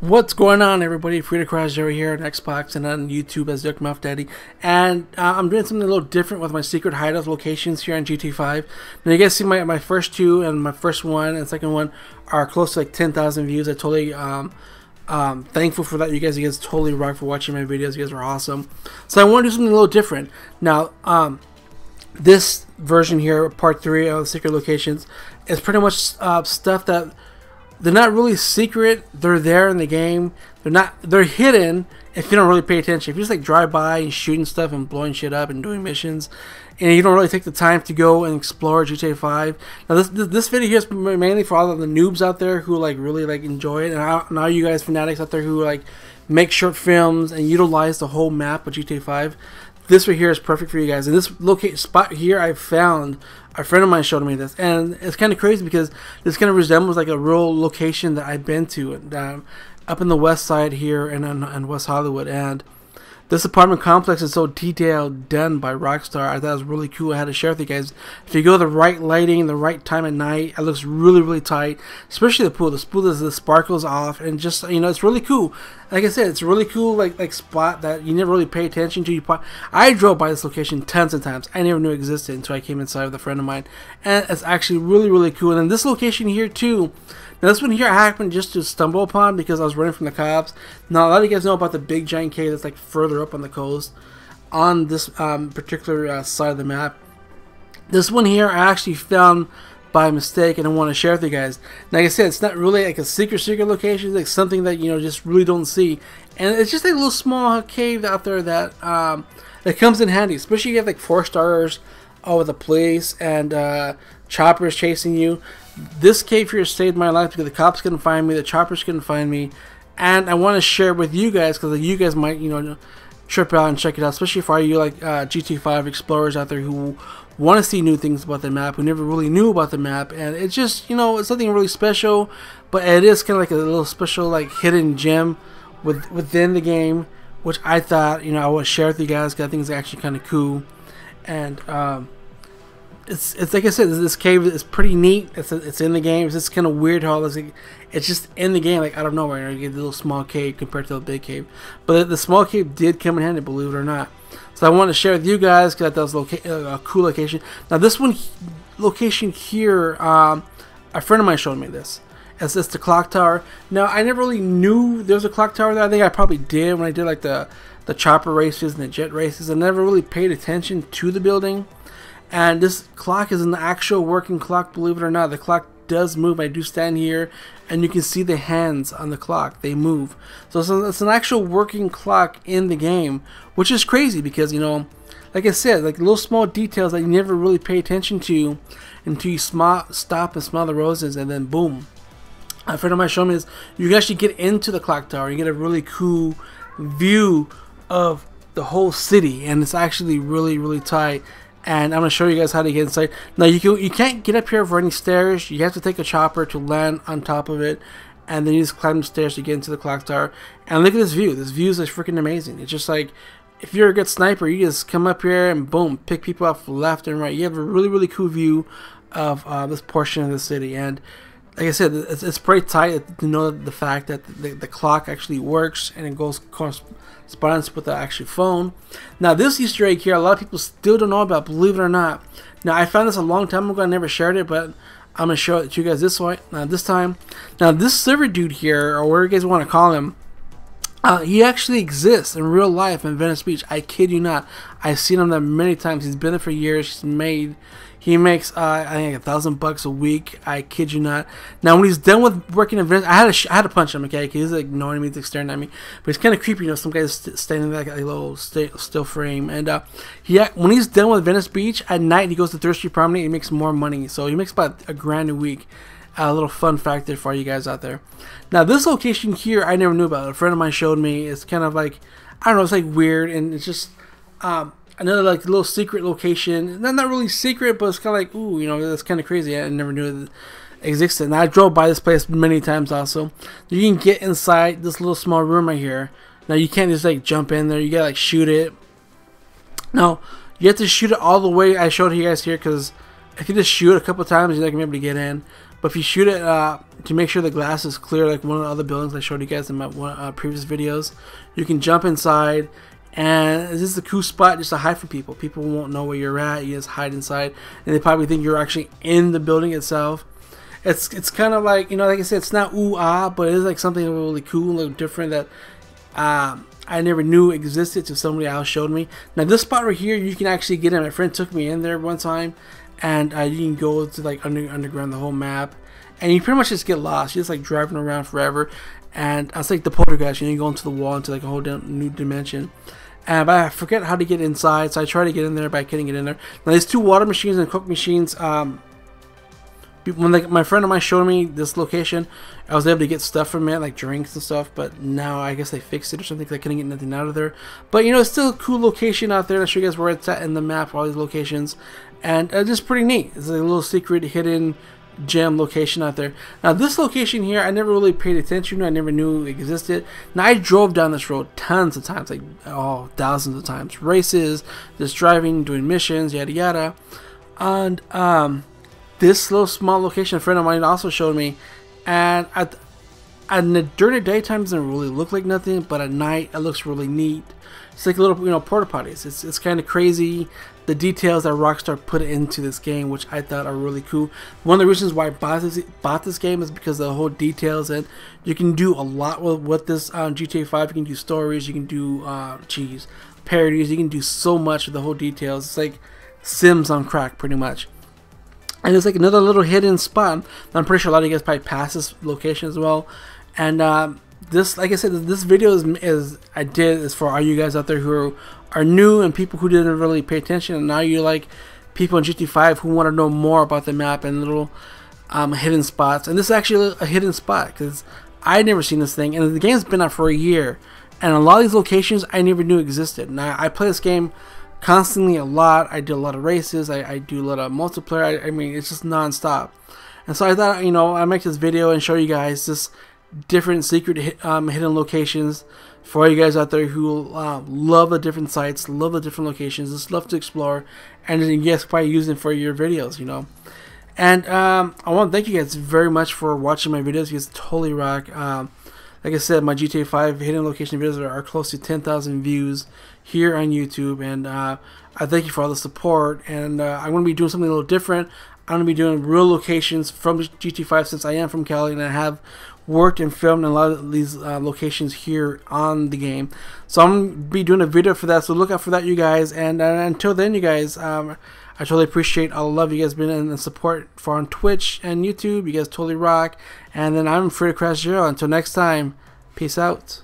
What's going on, everybody? Crash Zero here on Xbox and on YouTube as Yuck Mouth Daddy, and uh, I'm doing something a little different with my secret hideout locations here on GT5. Now, you guys see my my first two and my first one and second one are close to like 10,000 views. I totally um, um, thankful for that. You guys, you guys totally rock for watching my videos. You guys are awesome. So I want to do something a little different now. Um, this version here, part three of secret locations, is pretty much uh, stuff that they're not really secret. They're there in the game. They're not. They're hidden if you don't really pay attention. If you just like drive by and shooting stuff and blowing shit up and doing missions, and you don't really take the time to go and explore GTA 5. Now this this, video here is mainly for all of the noobs out there who like really like enjoy it, and now you guys fanatics out there who like make short films and utilize the whole map of GTA 5 this right here is perfect for you guys. And this locate spot here I found a friend of mine showed me this, and it's kind of crazy because this kind of resembles like a real location that I've been to, um, up in the west side here and in, in West Hollywood, and this apartment complex is so detailed done by Rockstar. I thought it was really cool. I had to share with you guys. If you go the right lighting, the right time at night, it looks really, really tight. Especially the pool. The pool is the sparkles off, and just you know, it's really cool. Like I said, it's really cool like like spot that you never really pay attention to. You, I drove by this location tons of times. I never knew it existed until I came inside with a friend of mine, and it's actually really, really cool. And then this location here too this one here I happened just to stumble upon because I was running from the cops. Now a lot of you guys know about the big giant cave that's like further up on the coast on this um, particular uh, side of the map. This one here I actually found by mistake and I want to share with you guys. Now, like I said, it's not really like a secret secret location. It's like something that you know just really don't see, and it's just like a little small cave out there that um, that comes in handy, especially if you have like four stars oh, with the police and uh, choppers chasing you. This cave here saved my life because the cops couldn't find me, the choppers couldn't find me, and I want to share with you guys because you guys might, you know, trip out and check it out, especially for you like uh, GT5 explorers out there who want to see new things about the map, who never really knew about the map, and it's just, you know, it's something really special, but it is kind of like a little special, like hidden gem with within the game, which I thought, you know, I would share with you guys because I think it's actually kind of cool, and um, it's it's like I said, this cave is pretty neat. It's it's in the game. It's just kind of weird how it's like, it's just in the game, like out of nowhere. You get a little small cave compared to the big cave, but the small cave did come in handy, believe it or not. So I wanted to share with you guys because that was loca- a cool location. Now this one location here, um, a friend of mine showed me this. It's, it's the clock tower. Now I never really knew there was a clock tower there. I think I probably did when I did like the the chopper races and the jet races. I never really paid attention to the building. And this clock is an actual working clock, believe it or not. The clock does move. I do stand here and you can see the hands on the clock. They move. So it's, a, it's an actual working clock in the game, which is crazy because, you know, like I said, like little small details that you never really pay attention to until you sm- stop and smell the roses and then boom. A friend of mine showed me this. You can actually get into the clock tower. You get a really cool view of the whole city and it's actually really, really tight and I'm gonna show you guys how to get inside. Now you can you can't get up here for any stairs. You have to take a chopper to land on top of it, and then you just climb the stairs to get into the clock tower. And look at this view. This view is like freaking amazing. It's just like if you're a good sniper, you just come up here and boom, pick people off left and right. You have a really really cool view of uh, this portion of the city and like I said, it's, it's pretty tight to know the fact that the, the clock actually works and it goes corresponds with the actual phone. Now, this Easter egg here, a lot of people still don't know about, believe it or not. Now, I found this a long time ago. I never shared it, but I'm gonna show it to you guys this way. Uh, this time, now this server dude here, or whatever you guys want to call him, uh, he actually exists in real life in Venice Beach. I kid you not. I've seen him there many times. He's been there for years. He's made he makes, uh, I think, a thousand bucks a week. I kid you not. Now, when he's done with working in Venice, I had to, I had to punch him, okay? He's ignoring me, he's staring at me. But he's kind of creepy, you know. Some guy's st standing there like a little st still frame. And uh, he, when he's done with Venice Beach at night, he goes to Third Street Promenade. He makes more money, so he makes about a grand a week. A little fun fact there for you guys out there. Now, this location here, I never knew about. A friend of mine showed me. It's kind of like, I don't know, it's like weird, and it's just. Um, another like little secret location. Not not really secret, but it's kind of like ooh, you know, that's kind of crazy. I never knew it existed. And I drove by this place many times also. You can get inside this little small room right here. Now you can't just like jump in there. You gotta like shoot it. Now you have to shoot it all the way. I showed you guys here because if you just shoot a couple times, you're not gonna be able to get in. But if you shoot it uh, to make sure the glass is clear, like one of the other buildings I showed you guys in my uh, previous videos, you can jump inside. And this is a cool spot just to hide from people. People won't know where you're at. You just hide inside, and they probably think you're actually in the building itself. It's it's kind of like you know, like I said, it's not ooh ah, but it is like something really cool, like different that um, I never knew existed till somebody else showed me. Now this spot right here, you can actually get in. My friend took me in there one time, and uh, you can go to like under underground the whole map, and you pretty much just get lost. You're just like driving around forever, and it's like the poltergeist. You know, you go into the wall into like a whole new dimension. And but I forget how to get inside, so I try to get in there by getting it in there. Now there's two water machines and cook machines. Um, when my friend of mine showed me this location, I was able to get stuff from it, like drinks and stuff. But now I guess they fixed it or something. Cause I couldn't get nothing out of there. But you know, it's still a cool location out there. I'll show you guys where it's at in the map, all these locations, and uh, just pretty neat. It's a little secret hidden gem location out there. Now this location here, I never really paid attention to. I never knew existed. Now I drove down this road tons of times, like oh thousands of times, races, just driving, doing missions, yada yada, and um, this little small location, a friend of mine also showed me, and at and during the daytime doesn't really look like nothing, but at night it looks really neat. It's like a little, you know, porta potties. It's it's kind of crazy the details that Rockstar put into this game, which I thought are really cool. One of the reasons why I bought this, bought this game is because the whole details, and you can do a lot with, with this um, GTA 5. You can do stories, you can do, uh, parodies, you can do so much with the whole details. It's like Sims on crack, pretty much. And there's like another little hidden spot. I'm pretty sure a lot of you guys probably pass this location as well. And um, this, like I said, this video is, is I did is for all you guys out there who are, new and people who didn't really pay attention. And now you're like people in GT5 who want to know more about the map and little um, hidden spots. And this is actually a hidden spot because I never seen this thing. And the game's been out for a year. And a lot of these locations I never knew existed. Now I play this game constantly a lot. I do a lot of races. I, I do a lot of multiplayer. I, I, mean, it's just non-stop. And so I thought, you know, I make this video and show you guys this different secret um, hidden locations for you guys out there who uh, love the different sites, love the different locations, just love to explore, and then yes, probably use them for your videos, you know. And um, I want to thank you guys very much for watching my videos. You guys totally rock. Um, like I said, my GTA 5 hidden location videos are, are close to 10,000 views here on YouTube, and uh, I thank you for all the support. And uh, I'm going to be doing something a little different. I'm going to be doing real locations from GT5 since I am from Cali and I have worked and filmed in a lot of these uh, locations here on the game. So I'm going to be doing a video for that, so look out for that, you guys. And uh, until then, you guys, um, I totally appreciate all the love you guys been in the support for on Twitch and YouTube. You guys totally rock. And then I'm Frito Crash Zero. Until next time, peace out.